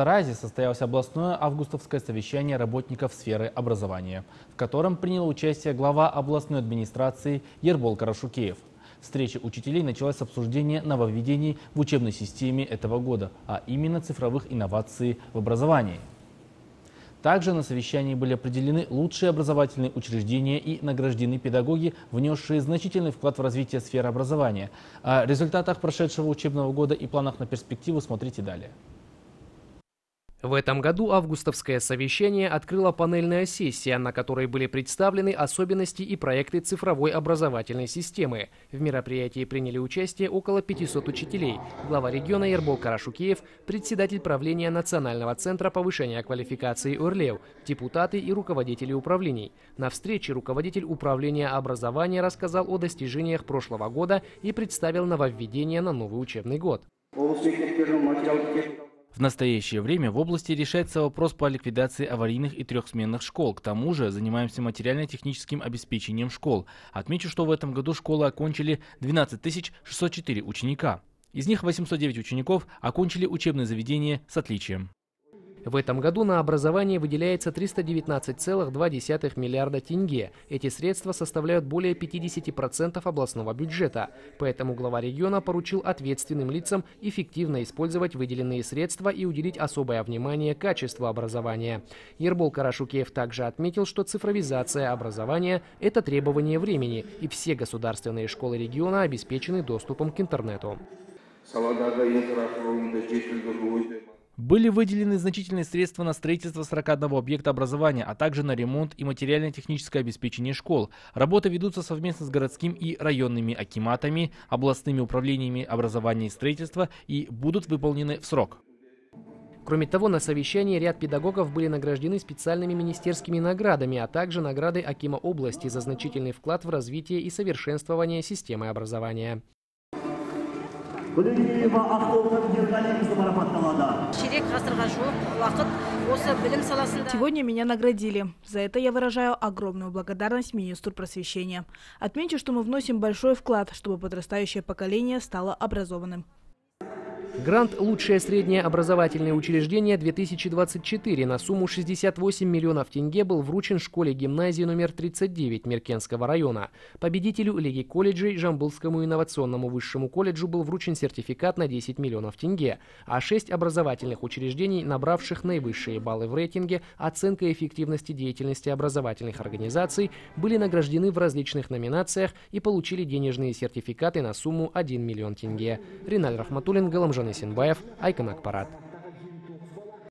Таразе состоялось областное августовское совещание работников сферы образования, в котором принял участие глава областной администрации Ербол Карашукеев. Встреча учителей началась с обсуждения нововведений в учебной системе этого года, а именно цифровых инноваций в образовании. Также на совещании были определены лучшие образовательные учреждения и награждены педагоги, внесшие значительный вклад в развитие сферы образования. О результатах прошедшего учебного года и планах на перспективу смотрите далее. В этом году августовское совещание открыла панельная сессия, на которой были представлены особенности и проекты цифровой образовательной системы. В мероприятии приняли участие около 500 учителей. Глава региона Ербол Карашукеев, председатель правления Национального центра повышения квалификации УРЛЕВ, депутаты и руководители управлений. На встрече руководитель управления образования рассказал о достижениях прошлого года и представил нововведения на новый учебный год. В настоящее время в области решается вопрос по ликвидации аварийных и трехсменных школ. К тому же занимаемся материально-техническим обеспечением школ. Отмечу, что в этом году школы окончили 12 604 ученика. Из них 809 учеников окончили учебное заведение с отличием. В этом году на образование выделяется 319,2 миллиарда тенге. Эти средства составляют более 50% областного бюджета. Поэтому глава региона поручил ответственным лицам эффективно использовать выделенные средства и уделить особое внимание качеству образования. Ербол Карашукеев также отметил, что цифровизация образования – это требование времени, и все государственные школы региона обеспечены доступом к интернету. Были выделены значительные средства на строительство 41 объекта образования, а также на ремонт и материально-техническое обеспечение школ. Работы ведутся совместно с городским и районными акиматами, областными управлениями образования и строительства и будут выполнены в срок. Кроме того, на совещании ряд педагогов были награждены специальными министерскими наградами, а также наградой Акима области за значительный вклад в развитие и совершенствование системы образования. Сегодня меня наградили. За это я выражаю огромную благодарность министру просвещения. Отмечу, что мы вносим большой вклад, чтобы подрастающее поколение стало образованным. Грант «Лучшее среднее образовательное учреждение 2024» на сумму 68 миллионов тенге был вручен школе-гимназии номер 39 Меркенского района. Победителю Лиги колледжей Жамбылскому инновационному высшему колледжу был вручен сертификат на 10 миллионов тенге, а шесть образовательных учреждений, набравших наивысшие баллы в рейтинге «Оценка эффективности деятельности образовательных организаций», были награждены в различных номинациях и получили денежные сертификаты на сумму 1 миллион тенге. Риналь Рахматуллин, Галамжан Исенбаев, Айкон Акпарат.